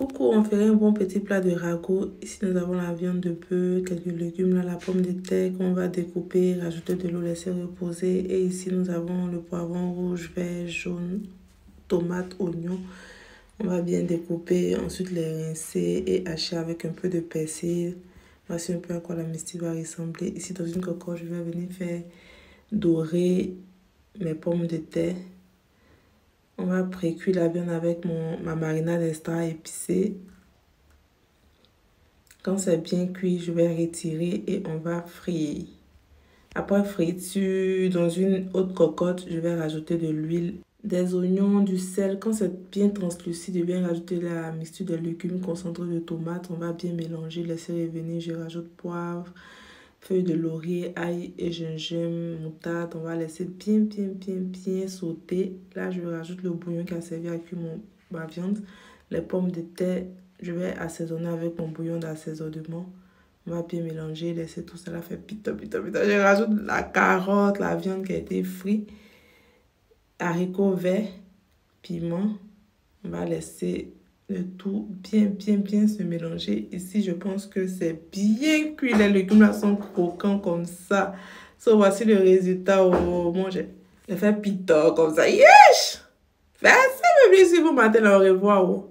Coucou, on ferait un bon petit plat de ragoût. Ici, nous avons la viande de bœuf, quelques légumes, là, la pomme de terre qu'on va découper, rajouter de l'eau, laisser reposer. Et ici, nous avons le poivron rouge, vert, jaune, tomate, oignon. On va bien découper, ensuite les rincer et hacher avec un peu de persil. Voici un peu à quoi la mystique va ressembler. Ici, dans une cocotte, je vais venir faire dorer mes pommes de terre. On va précuire la viande avec mon, ma marinade extra épicée. Quand c'est bien cuit, je vais retirer et on va frire. Après friture, dans une autre cocotte, je vais rajouter de l'huile, des oignons, du sel. Quand c'est bien translucide, je vais rajouter la mixture de légumes concentrés de tomates. On va bien mélanger, laisser revenir. Je rajoute poivre, feuilles de laurier, ail et gingembre, moutarde. On va laisser bien, bien, bien, bien sauter. Là, je rajoute le bouillon qui a servi à cuire ma viande. Les pommes de terre, je vais assaisonner avec mon bouillon d'assaisonnement. On va bien mélanger, laisser tout là faire pita, pita, pita. Je rajoute la carotte, la viande qui a été frite, haricots verts, piment. On va laisser le tout bien, bien, bien se mélanger. Ici, je pense que c'est bien cuit. Les légumes là sont croquants comme ça. So, voici le résultat au moment j'ai fait pita comme ça. Yes! Merci, mes bisous, bon matin, au revoir.